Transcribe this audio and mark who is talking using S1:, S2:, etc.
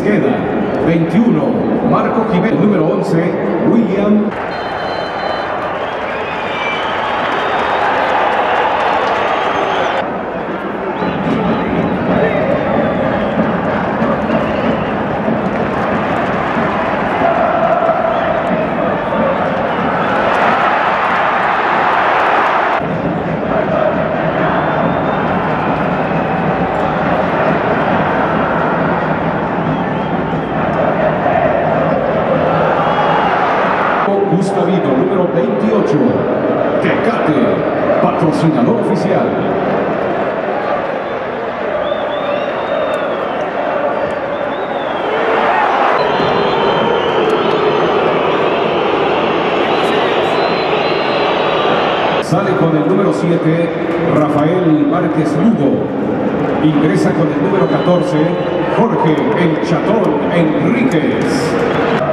S1: Esqueda. 21, Marco Jiménez. Número 11, William. Gustavito, número 28. Tecate, patrocinador oficial. Sale con el número 7, Rafael Márquez Lugo. Ingresa con el número 14, Jorge El Chatón Enríquez.